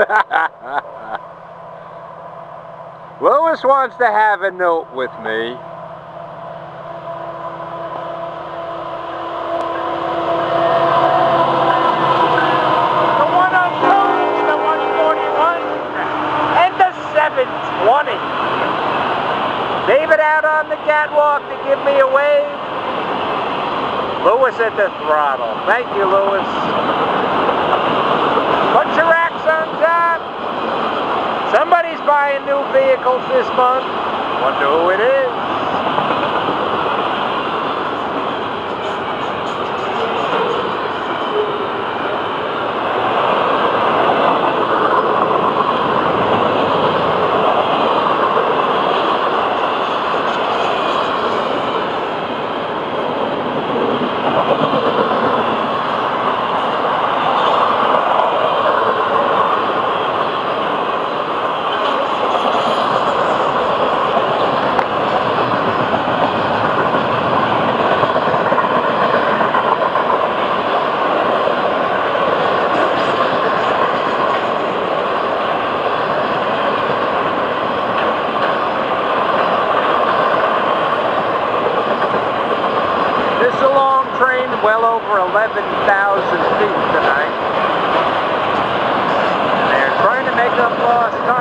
Louis wants to have a note with me. The 102, the 141, and the 720. David out on the catwalk to give me a wave. Louis at the throttle. Thank you, Louis. Put your Buying new vehicles this month. Wonder who it is. This is a long train, well over 11,000 feet tonight. They're trying to make up lost time,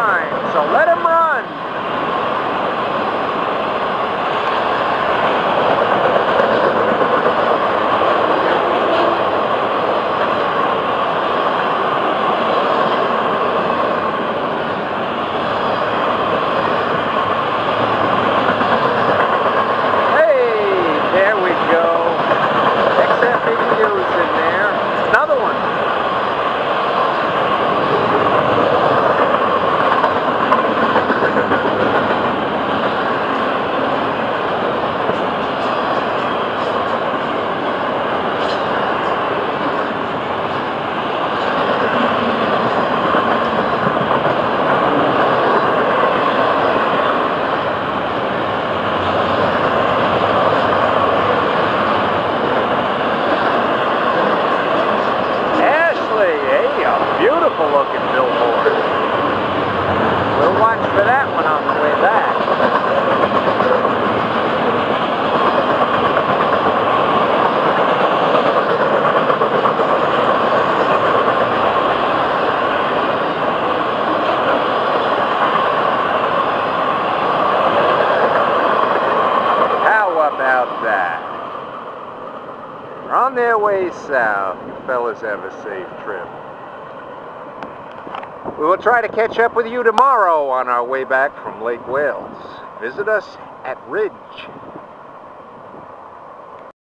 beautiful looking billboard. We'll watch for that one on the way back. How about that? On their way south. You fellas have a safe trip. We will try to catch up with you tomorrow on our way back from Lake Wales. Visit us at Ridge.